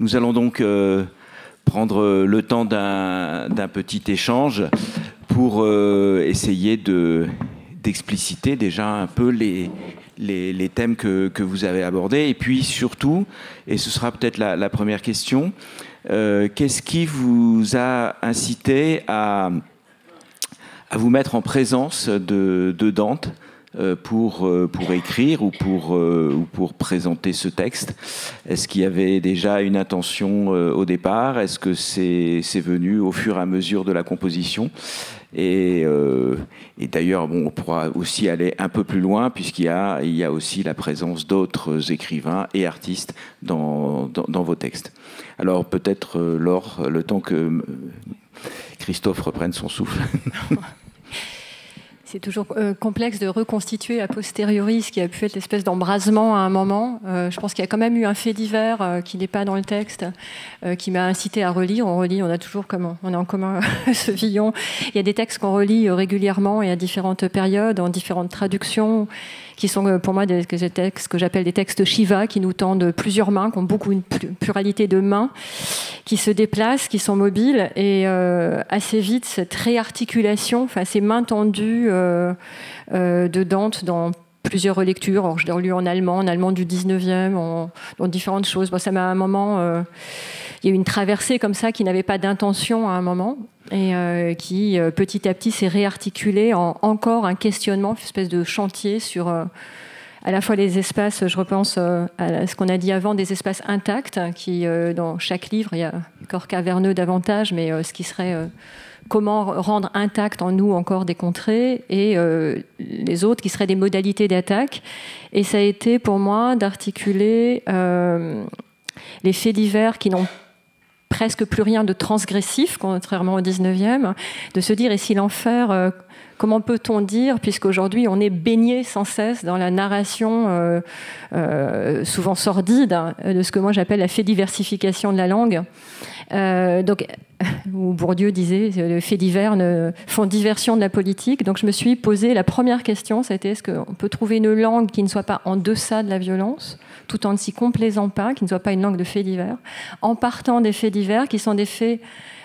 Nous allons donc euh, prendre le temps d'un petit échange pour euh, essayer d'expliciter déjà un peu les, thèmes que, vous avez abordés. Et puis surtout, et ce sera peut-être la, première question, euh, qu'est-ce qui vous a incité à, vous mettre en présence de, Dante euh, pour, euh, pour écrire ou pour, euh, ou pour présenter ce texte Est-ce qu'il y avait déjà une intention au départ? Est-ce que c'est venu au fur et à mesure de la composition? Et, et d'ailleurs, bon, on pourra aussi aller un peu plus loin, puisqu'il y a, y a aussi la présence d'autres écrivains et artistes dans, dans, dans vos textes. Alors peut-être, Laure, le temps que Christophe reprenne son souffle. c'est toujours euh, complexe de reconstituer a posteriori ce qui a pu être l'espèce d'embrasement à un moment. Euh, je pense qu'il y a quand même eu un fait divers euh, qui n'est pas dans le texte, qui m'a incité à relire. On relit, on a toujours comme on a en commun ce villon. Il y a des textes qu'on relit régulièrement et à différentes périodes, en différentes traductions qui sont euh, pour moi des, textes que j'appelle des textes Shiva, qui nous tendent plusieurs mains, qui ont beaucoup une pluralité de mains, qui se déplacent, qui sont mobiles, et euh, assez vite cette réarticulation, enfin ces mains tendues euh, de Dante dans plusieurs relectures. Alors, je l'ai lu en allemand, en allemand du 19e, en, dans différentes choses. Bon, ça m'a un moment il y a eu une traversée comme ça qui n'avait pas d'intention à un moment et euh, qui euh, petit à petit s'est réarticulée en encore un questionnement, une espèce de chantier sur euh, à la fois les espaces, je repense à ce qu'on a dit avant, des espaces intacts, qui dans chaque livre, il y a corps caverneux davantage, mais ce qui serait comment rendre intact en nous encore des contrées et les autres qui seraient des modalités d'attaque. Et ça a été pour moi d'articuler les faits divers qui n'ont presque plus rien de transgressif, contrairement au 19e, de se dire, et si l'enfer, euh, comment peut-on dire, puisqu'aujourd'hui on est baigné sans cesse dans la narration euh, euh, souvent sordide hein, de ce que moi j'appelle la fait diversification de la langue. Donc, où Bourdieu disait, les faits divers font diversion de la politique. Donc je me suis posé la première question, c'était est-ce qu'on peut trouver une langue qui ne soit pas en deçà de la violence tout en ne s'y complaisant pas, qui ne soit pas une langue de faits divers, en partant des faits divers qui sont des faits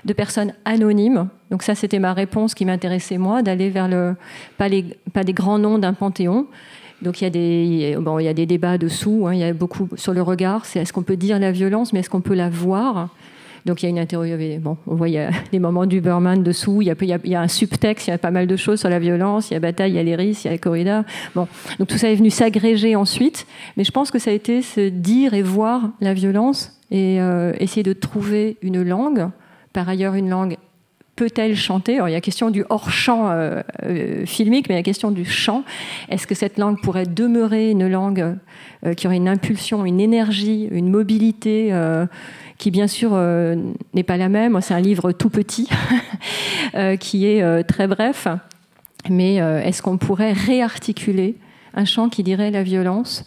de personnes anonymes. Donc ça, c'était ma réponse qui m'intéressait moi, d'aller vers le pas, les, pas des grands noms d'un panthéon. Donc il y a des bon, il y a des débats dessous. Hein, il y a beaucoup sur le regard. C'est est-ce qu'on peut dire la violence, mais est-ce qu'on peut la voir? Donc il y a une interview, bon, on voit il y a des moments d'Uberman dessous, il y, a, un subtexte, il y a pas mal de choses sur la violence, il y a bataille, il y a l'Eris, il y a la corrida. Bon, donc tout ça est venu s'agréger ensuite, mais je pense que ça a été se dire et voir la violence et euh, essayer de trouver une langue, par ailleurs une langue peut-elle chanter? Il y a question du hors-champ euh, euh, filmique, mais il y a la question du chant. Est-ce que cette langue pourrait demeurer une langue qui aurait une impulsion, une énergie, une mobilité qui bien sûr euh, n'est pas la même? C'est un livre tout petit, euh, qui est euh, très bref. Mais est-ce qu'on pourrait réarticuler un chant qui dirait la violence?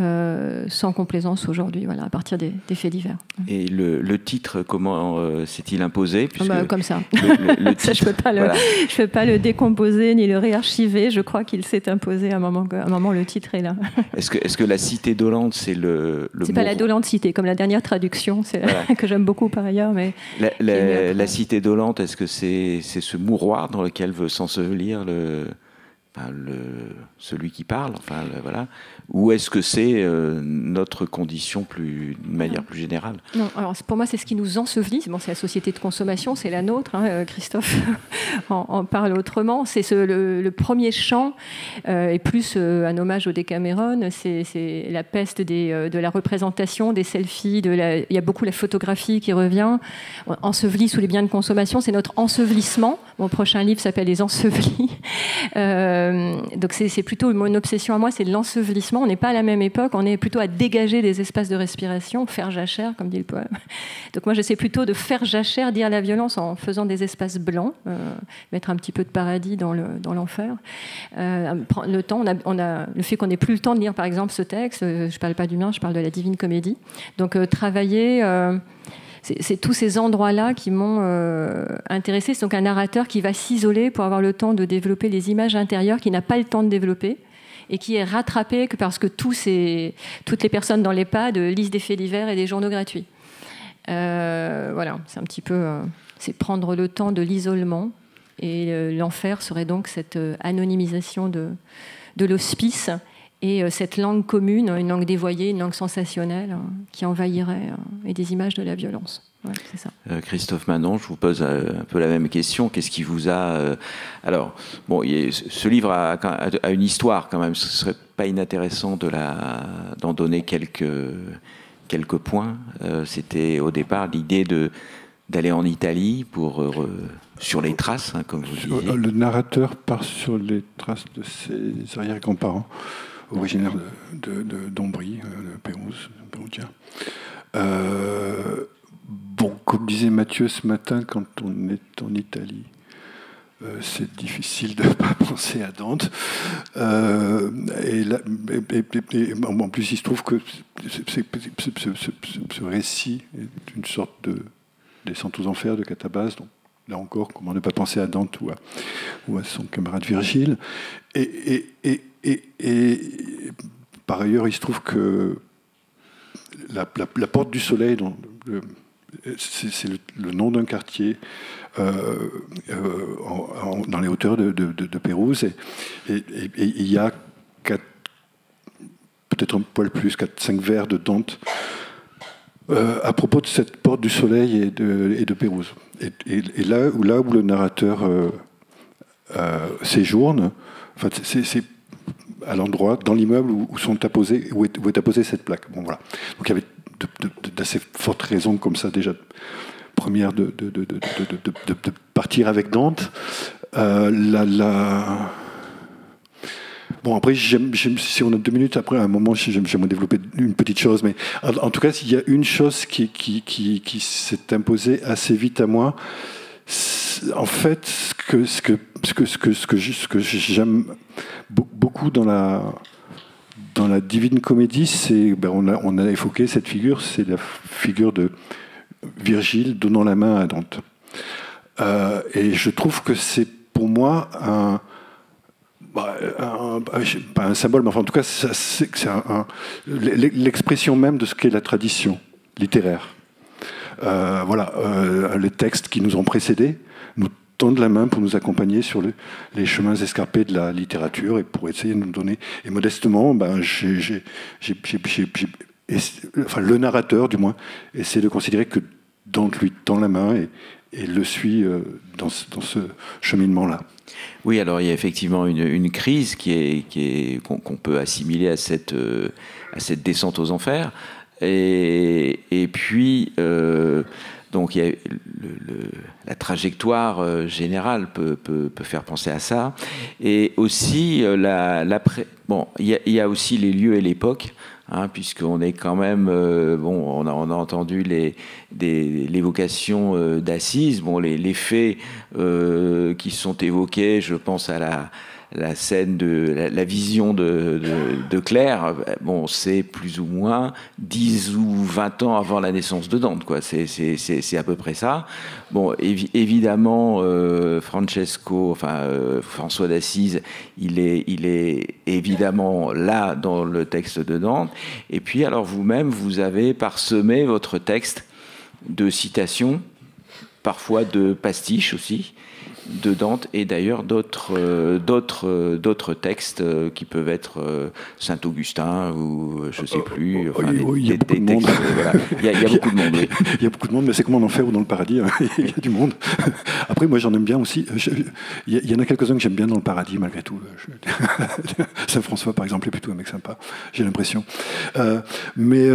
Euh, sans complaisance aujourd'hui, voilà, à partir des, faits divers. Et le, titre, comment euh, s'est-il imposé ah bah, Comme ça. je ne peux, pas le, peux pas le décomposer ni le réarchiver. Je crois qu'il s'est imposé à un moment, un moment le titre est là. Est-ce que, est que la cité dolente, c'est le, C'est pas la dolente cité, comme la dernière traduction, que j'aime beaucoup par ailleurs. Mais la, la cité dolente, est-ce que c'est ce mouroir dans lequel veut s'ensevelir le celui qui parle, enfin voilà, ou est-ce que c'est euh, notre condition plus, de manière plus générale? Non, alors pour moi c'est ce qui nous ensevelit. Bon, c'est la société de consommation, c'est la nôtre. Hein, euh, Christophe en, parle autrement. C'est le, premier chant euh, et plus un hommage au Décameron. C'est la peste de la représentation, des selfies. Il y a beaucoup la photographie qui revient. Enseveli sous les biens de consommation, c'est notre ensevelissement. Mon prochain livre s'appelle Les Ensevelis. Euh, donc c'est plutôt mon obsession à moi, c'est l'ensevelissement. On n'est pas à la même époque, on est plutôt à dégager des espaces de respiration, faire jachère, comme dit le poème. Donc moi j'essaie plutôt de faire jachère, dire la violence en faisant des espaces blancs, euh, mettre un petit peu de paradis dans l'enfer. Le, euh, le temps, on a, le fait qu'on n'ait plus le temps de lire par exemple ce texte, je ne parle pas du mien, je parle de la Divine Comédie. Donc travailler c'est tous ces endroits-là qui m'ont euh, intéressé. C'est donc un narrateur qui va s'isoler pour avoir le temps de développer les images intérieures qu'il n'a pas le temps de développer et qui est rattrapé que parce que tous toutes les personnes dans l'EHPAD lisent des faits divers et des journaux gratuits. voilà, c'est un petit peu, c'est prendre le temps de l'isolement. Et l'enfer serait donc cette anonymisation de, de l'hospice et cette langue commune, une langue dévoyée, une langue sensationnelle qui envahirait et des images de la violence. Euh, Christophe Manon, je vous pose euh, un peu la même question. Qu'est-ce qui vous a. Euh, alors, bon, ce livre a, une histoire quand même. Ce serait pas inintéressant de la, d'en donner quelques, quelques points. C'était au départ l'idée de, d'aller en Italie pour, sur les traces, hein, comme vous disiez. Le narrateur part sur les traces de ses arrière-grands-parents, originaires de, de, d'Ombrie, de Pérouse, Péroudien. Bon, comme disait Mathieu ce matin, quand on est en Italie, euh, c'est difficile de ne pas penser à Dante. Euh, et, en plus, il se trouve que ce récit est une sorte de descente aux enfers de Catabase. Donc, là encore, comment ne pas penser à Dante ou à, son camarade Virgile. Et, par ailleurs, il se trouve que la, porte du soleil, c'est le, nom d'un quartier euh, euh, dans les hauteurs de, Pérouse. Et, il y a peut-être un poil plus, 4-5 vers de Dante euh, à propos de cette porte du soleil et de, Pérouse. Et, là, où, là où le narrateur séjourne, enfin, c'est à l'endroit, dans l'immeuble où, apposés, où est, où est apposée cette plaque. Bon, voilà. Donc il y avait d'assez fortes raisons comme ça déjà. Première de, de partir avec Dante. Euh, la, Bon, après, si on a deux minutes, après, à un moment, j'aimerais développer une petite chose. Mais en, tout cas, il y a une chose qui, qui, qui, qui s'est imposée assez vite à moi. En fait, ce que, ce que, ce que, ce que, ce que, j'aime beaucoup dans la, dans la Divine Comédie, c'est, ben on, a, on, a, évoqué cette figure, c'est la figure de Virgile donnant la main à Dante. Euh, et je trouve que c'est pour moi un, bah, pas un symbole, mais en tout cas, c'est l'expression même de ce qu'est la tradition littéraire. Euh, voilà, euh, les textes qui nous ont précédés de la main pour nous accompagner sur les chemins escarpés de la littérature et pour essayer de nous donner. Et modestement, ben, le narrateur, du moins, essaie de considérer que Dante lui tend la main et, le suit euh, dans, ce cheminement-là. Oui, alors il y a effectivement une, crise qui est, qu'on, peut assimiler à cette, euh, à cette descente aux enfers. Et, et puis, euh, donc la trajectoire euh, générale peut, faire penser à ça. Et aussi, euh, il y, a, aussi les lieux et l'époque. Hein, puisqu'on est quand même, euh, bon, on a, entendu l'évocation d'Assise, bon, les, les faits qui sont évoqués, je pense à la, la scène de la, vision de, Claire, bon, c'est plus ou moins 10 ou 20 ans avant la naissance de Dante, quoi. C'est à peu près ça. Bon, évidemment, euh, Francesco, enfin euh, François d'Assise, il est, il est évidemment là dans le texte de Dante. Et puis, alors vous-même, vous avez parsemé votre texte de citations, parfois de pastiches aussi de Dante et d'ailleurs d'autres euh, d'autres euh, d'autres textes euh, qui peuvent être Saint-Augustin ou je sais plus il y a beaucoup de monde. il y, a beaucoup de monde il y a beaucoup de monde mais c'est comme en enfer ou dans le paradis hein. il y a du monde. Après moi j'en aime bien aussi il y, en a quelques-uns que j'aime bien dans le paradis malgré tout. Saint-François par exemple est plutôt un mec sympa j'ai l'impression. Mais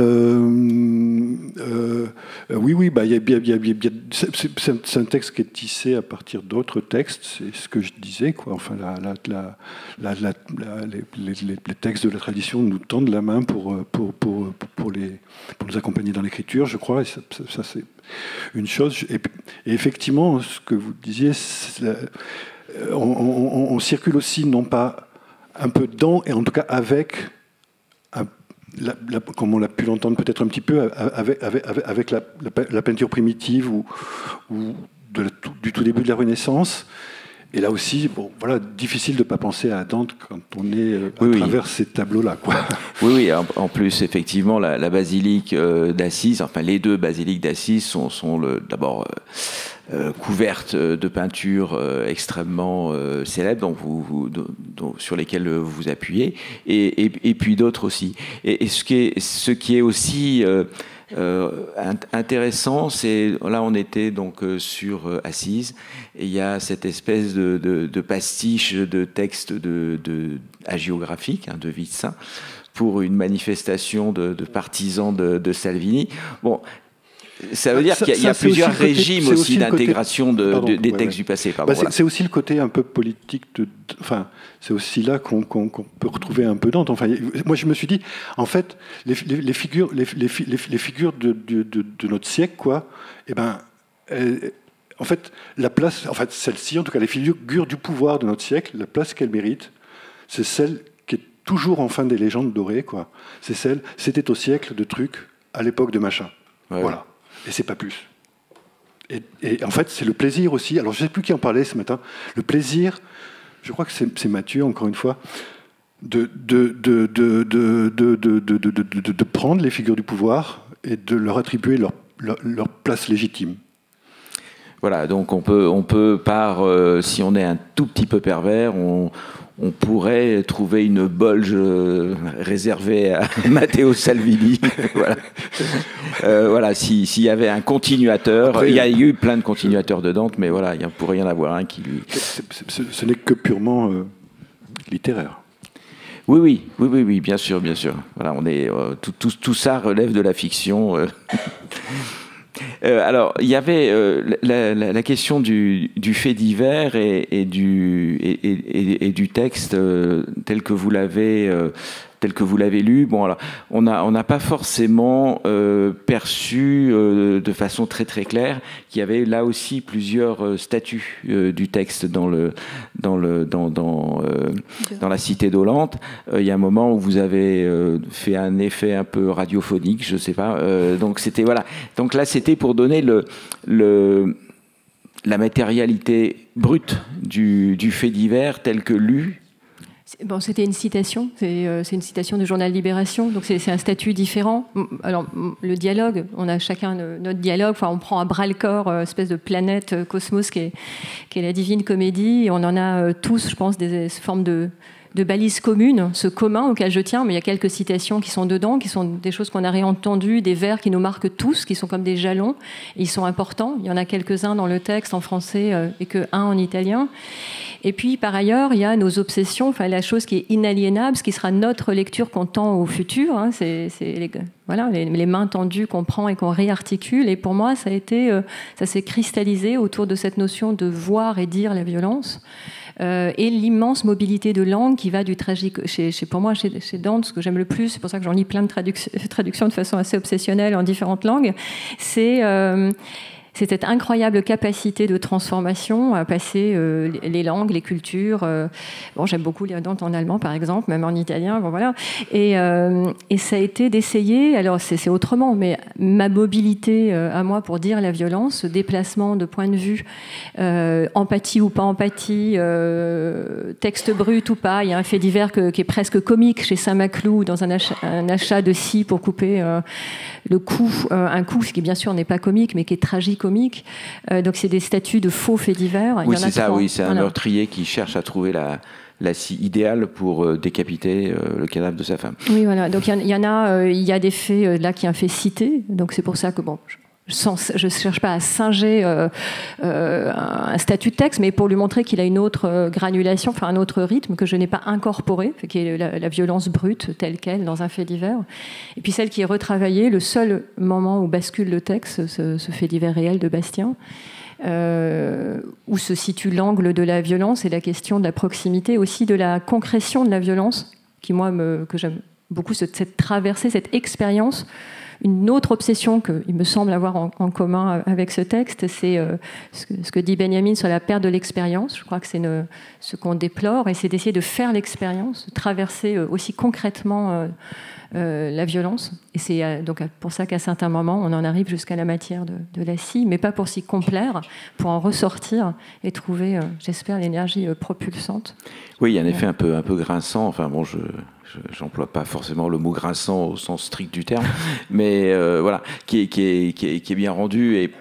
oui oui bah, c'est un texte qui est tissé à partir d'autres textes, c'est ce que je disais, quoi. Enfin, les, textes de la tradition nous tendent la main pour, pour, pour, pour, les, pour nous accompagner dans l'écriture, je crois, et ça, c'est une chose. Et, effectivement, ce que vous disiez, on, circule aussi, non pas un peu dedans, et en tout cas avec comme on l'a pu l'entendre peut-être un petit peu, avec, avec, avec la, peinture primitive ou, ou du tout début de la Renaissance. Et là aussi, bon, voilà, difficile de ne pas penser à Dante quand on est euh, à travers ces tableaux-là. Quoi. Oui, oui, en, plus, effectivement, la, basilique euh, d'Assise, enfin les deux basiliques d'Assise sont, sont d'abord euh, couvertes de peintures extrêmement célèbres dont vous, sur lesquelles vous vous appuyez, et, et, puis d'autres aussi. Et, ce, qui est, ce qui est aussi euh, intéressant, c'est là on était donc euh, sur euh, Assise et il y a cette espèce de, pastiche de texte de, de hagiographique hein, de Vitsin pour une manifestation de, partisans de, Salvini. Bon, ça veut dire qu'il y a, plusieurs régimes aussi, d'intégration des textes du passé. Bah, c'est aussi le côté un peu politique. De, enfin, c'est aussi là qu'on peut retrouver un peu Dante. Enfin, moi, je me suis dit, en fait, les, figures, les, figures de, notre siècle, quoi, eh ben, en fait, la place, en fait, celle-ci, en tout cas, les figures du pouvoir de notre siècle, la place qu'elles méritent, c'est celle qui est toujours en fin des légendes dorées, quoi. C'est celle, c'était au siècle de trucs, à l'époque de machin. Voilà et c'est pas plus. Et, en fait, c'est le plaisir aussi. Alors, je ne sais plus qui en parlait ce matin. Le plaisir, je crois que c'est Mathieu, encore une fois, de, de, de, de, prendre les figures du pouvoir et de leur attribuer leur, leur, place légitime. Voilà, donc on peut, on peut par, si on est un tout petit peu pervers, on, on pourrait trouver une bolge euh, réservée à Matteo Salvini. voilà, euh, voilà s'il y avait un continuateur, il y a eu plein de continuateurs de Dante, mais voilà, il ne pourrait y en avoir un qui lui. Ce, n'est que purement euh, littéraire. Oui, oui, oui, oui, oui, bien sûr, bien sûr. Voilà, on est tout, tout, tout, ça relève de la fiction. Euh, alors, il y avait euh, la, question du, fait divers et, du, et, du texte euh, tel que vous l'avez tel que vous l'avez lu. Bon, alors, on n'a pas forcément euh, perçu euh, de façon très très claire qu'il y avait là aussi plusieurs euh, statuts du texte dans, le, dans, le, dans, dans, la cité d'Olente. Il y a un moment où vous avez fait un effet un peu radiophonique, je ne sais pas. donc, c'était voilà. Donc là, c'était pour donner le, le la matérialité brute du fait divers tel que lu Bon, c'était une citation, euh, c'est une citation du journal Libération, donc c'est un statut différent. Alors, le dialogue, on a chacun notre dialogue, enfin, on prend à bras le corps, euh, espèce de planète euh, cosmos qui est, qui est, la divine comédie, on en a tous, je pense, des, formes de, de balises communes, ce commun auquel je tiens, mais il y a quelques citations qui sont dedans, qui sont des choses qu'on a réentendues, des vers qui nous marquent tous, qui sont comme des jalons, ils sont importants. Il y en a quelques-uns dans le texte en français et que un en italien. Et puis, par ailleurs, il y a nos obsessions, enfin, la chose qui est inaliénable, ce qui sera notre lecture qu'on tend au futur. Hein, c'est les, voilà, les, mains tendues qu'on prend et qu'on réarticule. Et pour moi, ça a été, euh, ça s'est cristallisé autour de cette notion de voir et dire la violence. Euh, et l'immense mobilité de langue qui va du tragique. Chez, pour moi, chez, Dante, ce que j'aime le plus, c'est pour ça que j'en lis plein de traductions de façon assez obsessionnelle en différentes langues, c'est euh, c'est cette incroyable capacité de transformation à passer euh, les langues, les cultures. Euh, bon, j'aime beaucoup lire Dante en allemand, par exemple, même en italien. Bon, voilà. Et, euh, ça a été d'essayer. Alors, c'est autrement, mais ma mobilité à moi pour dire la violence, ce déplacement de point de vue, empathie ou pas empathie, texte brut ou pas. Il y a un fait divers qui est presque comique chez Saint-Maclou dans un achat, un achat de scie pour couper le cou, un coup, ce qui bien sûr n'est pas comique, mais qui est tragique euh, donc c'est des statuts de faux faits divers. Oui, c'est ça, oui, c'est un meurtrier qui cherche à trouver la, la scie idéale pour euh, décapiter euh, le cadavre de sa femme. Oui, voilà. Donc il y, en a, il y a des faits là qui un fait cité. Donc c'est pour ça que bon, je ne cherche pas à singer euh, euh, un statut de texte, mais pour lui montrer qu'il a une autre euh, granulation, enfin un autre rythme que je n'ai pas incorporé, qui est la, violence brute telle qu'elle dans un fait divers. Et puis celle qui est retravaillée, le seul moment où bascule le texte, ce, fait divers réel de Bastien, où se situe l'angle de la violence et la question de la proximité, aussi de la concrétion de la violence, qui moi que j'aime beaucoup cette traversée, cette expérience une autre obsession qu'il me semble avoir en, commun avec ce texte, c'est euh, ce, que dit Benjamin sur la perte de l'expérience. Je crois que c'est ce qu'on déplore, et c'est d'essayer de faire l'expérience, de traverser euh, aussi concrètement euh, la violence. Et c'est euh, donc pour ça qu'à certains moments, on en arrive jusqu'à la matière de, la scie, mais pas pour s'y complaire, pour en ressortir et trouver, j'espère, l'énergie propulsante. Oui, il y a un effet un peu, un peu grinçant. Enfin bon, je j'emploie pas forcément le mot grinçant au sens strict du terme, mais voilà, qui est, bien rendu et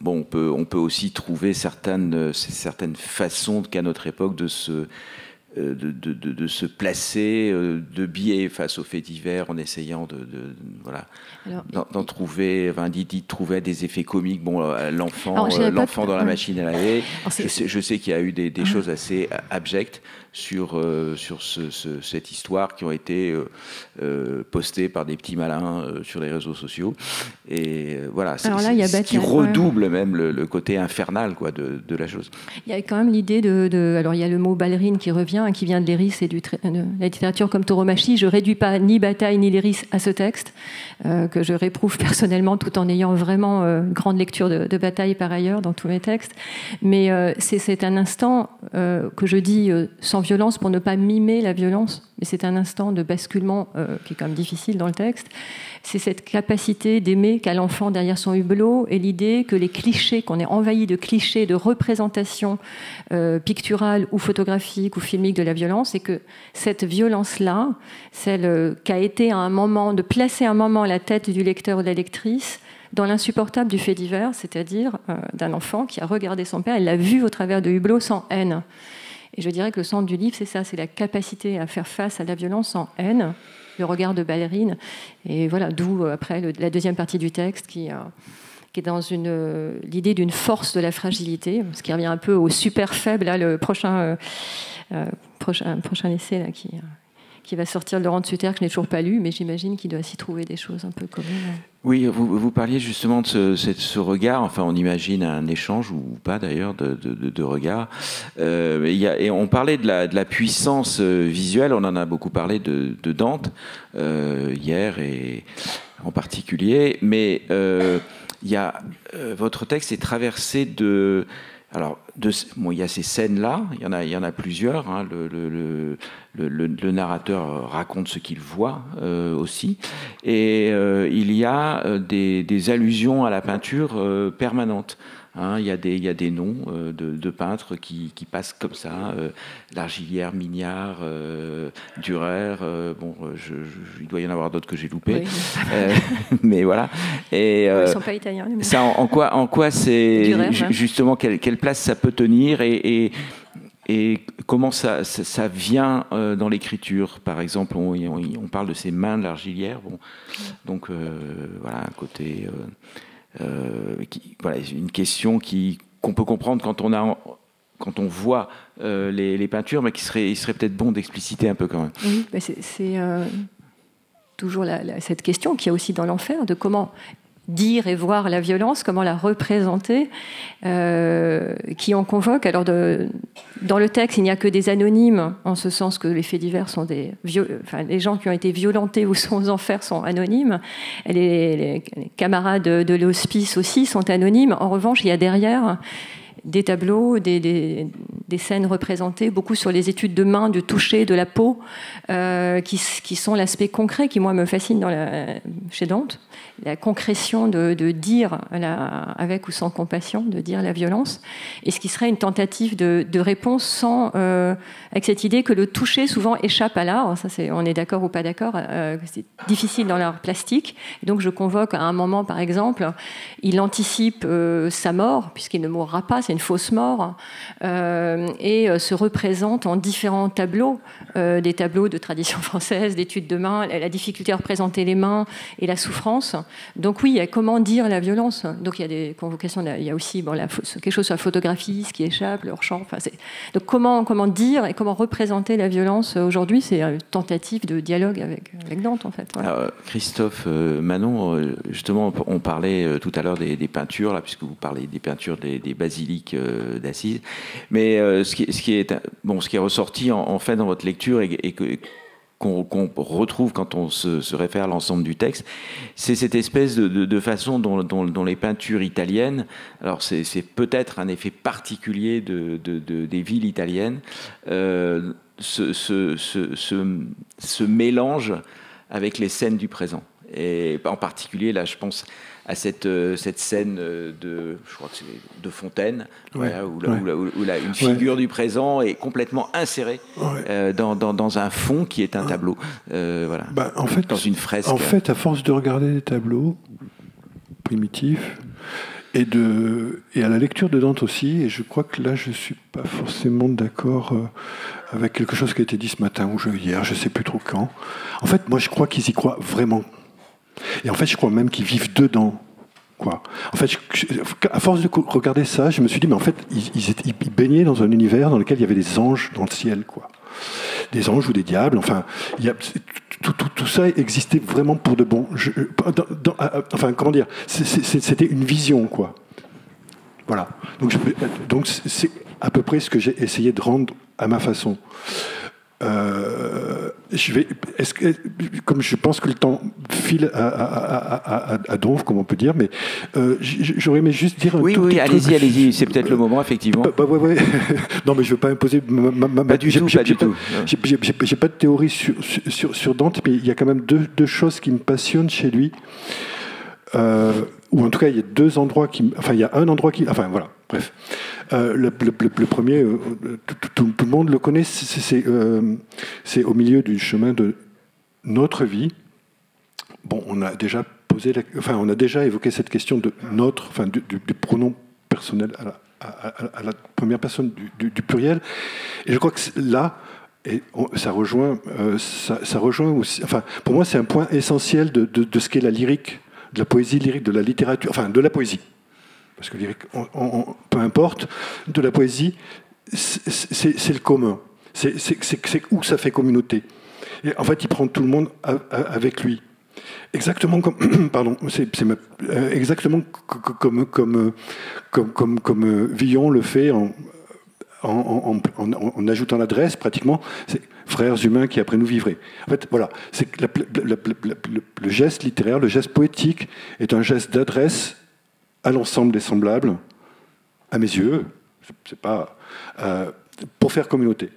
bon, on peut, on peut aussi trouver certaines, certaines façons qu'à notre époque de se euh, de, de, de, se placer euh, de biais face aux faits divers en essayant de, voilà d'en trouver enfin dit, trouver des effets comiques bon euh, l'enfant l'enfant dans la machine à laver je sais, je sais qu'il y a eu des, des choses assez abjectes sur, euh, sur cette histoire qui ont été euh, euh, postées par des petits malins sur les réseaux sociaux. Et voilà, c'est ce qui redouble même le, côté infernal quoi, de, de, la chose. Il y a quand même l'idée de, Alors, il y a le mot ballerine qui revient, qui vient de l'Éris et de la littérature comme Tauromachi. Je ne réduis pas ni Bataille ni l'Éris à ce texte, que je réprouve personnellement tout en ayant vraiment une grande lecture de, Bataille par ailleurs dans tous mes textes. Mais c'est un instant que je dis sans violence pour ne pas mimer la violence, mais c'est un instant de basculement euh, qui est quand même difficile dans le texte. C'est cette capacité d'aimer qu'a l'enfant derrière son hublot et l'idée que les clichés, qu'on est envahi de clichés, de représentations euh, picturales ou photographiques ou filmiques de la violence, et que cette violence-là, celle euh, qu'a été à un moment, de placer un moment la tête du lecteur ou de la lectrice, dans l'insupportable du fait divers, c'est-à-dire d'un enfant qui a regardé son père, elle l'a vu au travers de hublot sans haine. Et je dirais que le centre du livre, c'est ça, c'est la capacité à faire face à la violence sans haine, le regard de ballerine. Et voilà, d'où euh, après la deuxième partie du texte qui, euh, qui est dans euh, l'idée d'une force de la fragilité, ce qui revient un peu au super faible, le prochain, prochain, prochain essai qui, qui va sortir de Laurent de Sutter, que je n'ai toujours pas lu, mais j'imagine qu'il doit s'y trouver des choses un peu communes. Oui, vous, vous parliez justement de ce, regard, enfin on imagine un échange, ou pas d'ailleurs, de, de, de, regards. Euh, et on parlait de la, de la, puissance euh, visuelle, on en a beaucoup parlé de, Dante euh, hier, et en particulier, mais euh, euh, votre texte est traversé de alors, il y a ces scènes-là, il y en a, plusieurs. Hein. le, narrateur raconte ce qu'il voit euh, aussi, et euh, il y a euh, des, allusions à la peinture permanente. Hein, il, y a des, il y a des noms euh, de, peintres qui, qui, passent comme ça, euh, Largillière, Mignard, euh, Durer, bon, je, il doit y en avoir d'autres que j'ai loupés, mais voilà. Et, Ils ne sont pas italiens. Ça, en, quoi, en quoi c'est justement quelle, quelle, place ça peut tenir et, et, comment ça, ça, vient dans l'écriture? Par exemple, on, on, parle de ces mains de l'argilière. Bon, donc voilà, un côté euh, voilà, une question qui, qu'on peut comprendre quand on, a, quand on voit euh, les, peintures, mais qui serait, il serait peut-être bon d'expliciter un peu quand même. Oui, c'est euh, toujours cette question qui y a aussi dans l'enfer, de comment dire et voir la violence, comment la représenter, euh, qui en convoque. Alors, de, dans le texte, il n'y a que des anonymes, en ce sens que les faits divers sont des. Enfin, les gens qui ont été violentés ou sont aux enfers sont anonymes. Les, les camarades de l'hospice aussi sont anonymes. En revanche, il y a derrière des tableaux, des, des, scènes représentées, beaucoup sur les études de main, du toucher, de la peau, euh, qui, qui, sont l'aspect concret qui, moi, me fascine chez Dante la concrétion de, dire, avec ou sans compassion, de dire la violence, et ce qui serait une tentative de, réponse sans, euh, avec cette idée que le toucher souvent échappe à l'art. Ça, c'est, on est d'accord ou pas d'accord. Euh, c'est difficile dans l'art plastique. donc, je convoque à un moment, par exemple, il anticipe sa mort puisqu'il ne mourra pas. C'est une fausse mort et se représente en différents tableaux, des tableaux de tradition française, d'études de main, la difficulté à représenter les mains et la souffrance. Donc oui, comment dire la violence. Donc il y a des convocations, il y a aussi bon, quelque chose sur la photographie, ce qui échappe, champ. Enfin, donc comment, comment dire et comment représenter la violence aujourd'hui, c'est une tentative de dialogue avec, avec Dante en fait. Christophe euh, Manon, euh, justement, on parlait euh, tout à l'heure des, peintures, là, puisque vous parlez des peintures des, basiliques d'Assise. Mais ce, qui, ce, qui, est, bon, ce qui est ressorti en, fait dans votre lecture et, qu'on retrouve quand on se, réfère à l'ensemble du texte, c'est cette espèce de, façon dont, les peintures italiennes, alors c'est peut-être un effet particulier de, des villes italiennes, euh, se, se, se, mélangent avec les scènes du présent. Et en particulier, là, je pense à cette, euh, cette scène euh, de, je crois que c'est de Fontaine, où, une figure du présent est complètement insérée euh, dans, dans, un fond qui est un tableau. voilà. Bah, en fait, dans une fresque. En fait, à force de regarder des tableaux primitifs, et, de, et à la lecture de Dante aussi, et je crois que là je ne suis pas forcément d'accord avec quelque chose qui a été dit ce matin ou hier, je ne sais plus trop quand. En fait, moi je crois qu'ils y croient vraiment et en fait, je crois même qu'ils vivent dedans. Quoi. En fait, à force de regarder ça, je me suis dit, mais en fait, ils, baignaient dans un univers dans lequel il y avait des anges dans le ciel. Quoi. Des anges ou des diables. Enfin, il y a, tout, ça existait vraiment pour de bon. enfin, comment dire C'était une vision, quoi. Voilà. Donc c'est à peu près ce que j'ai essayé de rendre à ma façon. Euh, je vais, est-ce que, comme je pense que le temps file à, à, à, comme on peut dire, mais euh, j'aurais aimé juste dire un oui, tout oui, allez-y, allez-y, c'est peut-être le moment, effectivement. Bah, bah, ouais, ouais. non, mais je ne veux pas imposer ma, ma, pas du tout, pas du tout. J'ai pas de théorie sur, sur, sur, Dante, mais il y a quand même deux, deux choses qui me passionnent chez lui. Euh, ou en tout cas, il y a deux endroits qui. Enfin, il y a un endroit qui. Enfin, voilà, bref. Euh, le, premier, euh, tout, le monde le connaît, euh, c'est au milieu du chemin de notre vie. Bon, on a déjà posé, enfin, on a déjà évoqué cette question de notre, enfin, du, pronom personnel à la, première personne du, pluriel. Et je crois que là, ça rejoint, ça, rejoint aussi. Enfin, pour moi, c'est un point essentiel de, de ce qu'est la lyrique, de la poésie lyrique, de la littérature, enfin, de la poésie parce que lyrique, peu importe, de la poésie, c'est le commun. C'est où ça fait communauté. Et en fait, il prend tout le monde avec lui. Exactement comme, pardon, c'est euh, exactement comme, comme, comme, comme, euh, Villon le fait en, en, ajoutant l'adresse, pratiquement, c'est frères humains qui après nous vivraient. En fait, voilà, le geste littéraire, le geste poétique est un geste d'adresse à l'ensemble des semblables, à mes yeux, c'est pas euh, pour faire communauté.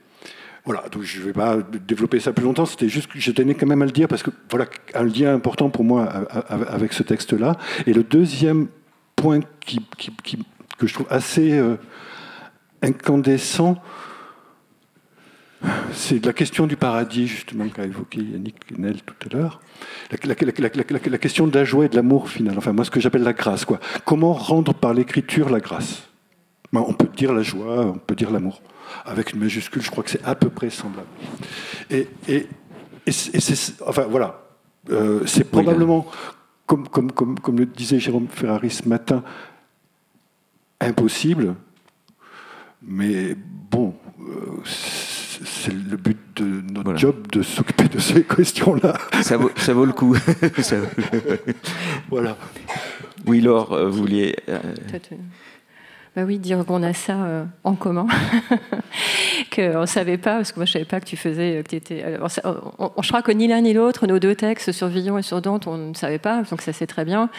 Voilà, donc je ne vais pas développer ça plus longtemps, c'était juste que je tenais quand même à le dire parce que voilà un lien important pour moi avec ce texte-là. Et le deuxième point qui, que je trouve assez euh, incandescent, c'est la question du paradis, justement, qu'a évoqué Yannick Nel tout à l'heure. La, question de la joie et de l'amour final. Enfin, moi, ce que j'appelle la grâce. Quoi. Comment rendre par l'écriture la grâce? Ben, On peut dire la joie, on peut dire l'amour. Avec une majuscule, je crois que c'est à peu près semblable. Et, et, c'est. Enfin, voilà. Euh, c'est probablement, comme, comme, comme, comme le disait Jérôme Ferrari ce matin, impossible. Mais bon. Euh, c'est le but de notre job de s'occuper de ces questions-là. Ça vaut, ça vaut le coup. voilà. Oui, Laure, euh, vous vouliez. Euh, bah oui, dire qu'on a ça euh, en commun, qu'on ne savait pas, parce que moi je ne savais pas que tu faisais, que étais. je crois que ni l'un ni l'autre, nos deux textes sur Villon et sur Dante, on ne savait pas, donc ça c'est très bien,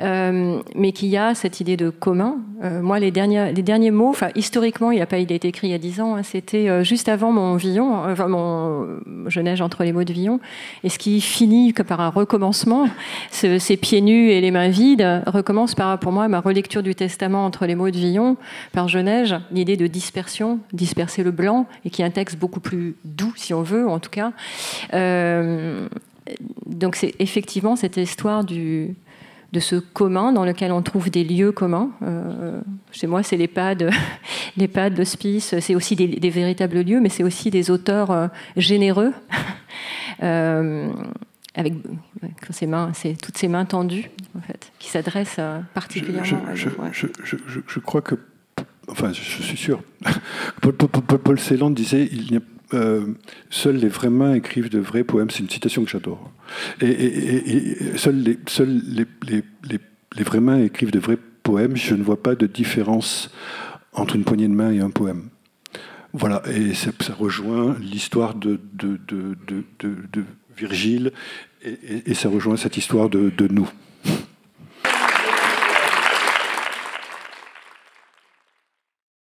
euh, mais qu'il y a cette idée de commun. Euh, moi, les derniers, les derniers mots, historiquement, il a pas, il a été écrit il y a dix ans, hein, c'était juste avant mon Villon, enfin mon Je neige entre les mots de Villon, et ce qui finit que par un recommencement, ces pieds nus et les mains vides, recommence par, pour moi, ma relecture du Testament entre les mots de Villon par Genèse, l'idée de dispersion, disperser le blanc, et qui est un texte beaucoup plus doux, si on veut, en tout cas. Euh, donc c'est effectivement cette histoire de ce commun dans lequel on trouve des lieux communs. Euh, chez moi, c'est l'EHPAD, l'EHPAD, l'hospice, c'est aussi des, véritables lieux, mais c'est aussi des auteurs euh, généreux. avec ses mains, toutes ses mains tendues, en fait, qui s'adressent euh, particulièrement. Je, je, crois que, enfin, je suis sûr. Paul, Paul, Celan disait il euh, seuls les vraies mains écrivent de vrais poèmes. C'est une citation que j'adore. Et, seuls, les, seuls les, les, les, vraies mains écrivent de vrais poèmes. Je ne vois pas de différence entre une poignée de main et un poème. Voilà, et ça, ça rejoint l'histoire de, de, de, de Virgile, et, ça rejoint cette histoire de, nous.